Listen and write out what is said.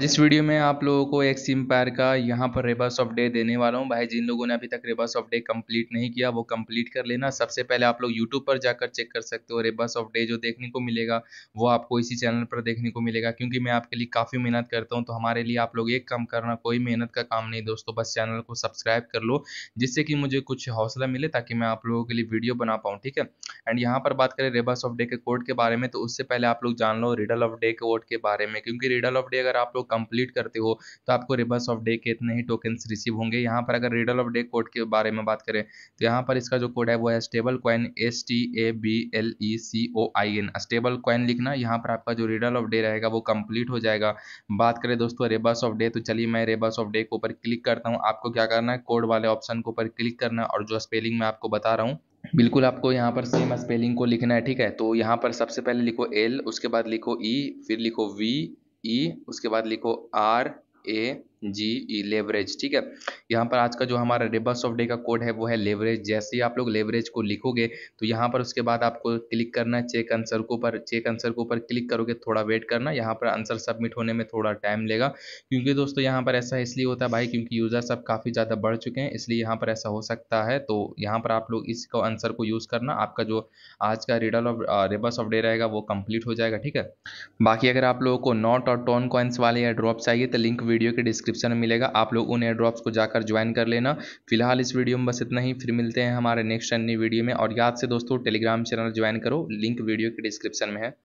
इस वीडियो में आप लोगों को एक सिम पैर का यहाँ पर रेबस ऑफ़ डे देने वाला हूँ। भाई, जिन लोगों ने अभी तक रेबस ऑफ़ डे कंप्लीट नहीं किया, वो कंप्लीट कर लेना। सबसे पहले आप लोग यूट्यूब पर जाकर चेक कर सकते हो रेबस ऑफ़ डे जो देखने को मिलेगा, वो आपको इसी चैनल पर देखने को मिलेगा। क्योंकि मैं आपके लिए काफ़ी मेहनत करता हूँ तो हमारे लिए आप लोग एक काम करना, कोई मेहनत का काम नहीं दोस्तों। बस चैनल को सब्सक्राइब कर लो, जिससे कि मुझे कुछ हौसला मिले, ताकि मैं आप लोगों के लिए वीडियो बना पाऊँ, ठीक है? एंड यहाँ पर बात करें रेबस ऑफ़ डे के कोड के बारे में तो उससे पहले आप लोग जान लो रिडल ऑफ़ डे कोड के बारे में। क्योंकि रिडल ऑफ़ डे अगर आप लोग कंप्लीट करते हो तो आपको रिवर्स ऑफ़ डे के इतने ही टोकन्स रिसीव होंगे। यहाँ पर अगर रिडल ऑफ़ डे कोड के बारे में बात करें तो यहाँ पर इसका जो कोड है, वो है stable coin S T A B L E C O I N stable coin लिखना, यहाँ पर आपका जो रिडल ऑफ़ डे रहेगा, वो कंप्लीट हो जाएगा। बात करें दोस्तों रेबस ऑफ़ डे तो चलिए मैं रेबस ऑफ़ डे के ऊपर क्लिक करता हूँ। आपको क्या करना है? कोड वाले ऑप्शन के ऊपर क्लिक करना है। और जो स्पेलिंग मैं आपको बता रहा हूँ बिल्कुल आपको यहाँ पर सेम स्पेलिंग को लिखना है ठीक है? तो यहाँ पर सबसे पहले लिखो एल उसके बाद लिखो ई e, फिर लिखो वी ई e, उसके बाद लिखो R A ji E leverage ठीक है? यहाँ पर आज का जो हमारा रिबस ऑफ़ डे का कोड है, वो है लेवरेज जैसे ही आप लोग लेवरेज को लिखोगे तो यहाँ पर उसके बाद आपको क्लिक करना है चेक आंसर को ऊपर चेक आंसर के ऊपर क्लिक करोगे, थोड़ा वेट करना। यहाँ पर आंसर सबमिट होने में थोड़ा टाइम लेगा। क्योंकि दोस्तों, यहाँ पर ऐसा इसलिए होता है भाई, क्योंकि यूज़र सब काफ़ी ज़्यादा बढ़ चुके हैं, इसलिए यहाँ पर ऐसा हो सकता है। तो यहाँ पर आप लोग इसको आंसर को यूज़ करना। आपका जो आज का riddle of rebus of day रहेगा, वो कंप्लीट हो जाएगा, ठीक है? बाकी अगर आप लोगों को नॉट और टोन कॉइन्स वाले या ड्रॉप चाहिए तो लिंक वीडियो के डिस्क्रिप्शन में मिलेगा। आप लोग उन एयर ड्रॉप्स को जाकर ज्वाइन कर लेना। फ़िलहाल इस वीडियो में बस इतना ही। फिर मिलते हैं हमारे नेक्स्ट अन्य वीडियो में। और याद से दोस्तों टेलीग्राम चैनल ज्वाइन करो। लिंक वीडियो के डिस्क्रिप्शन में है।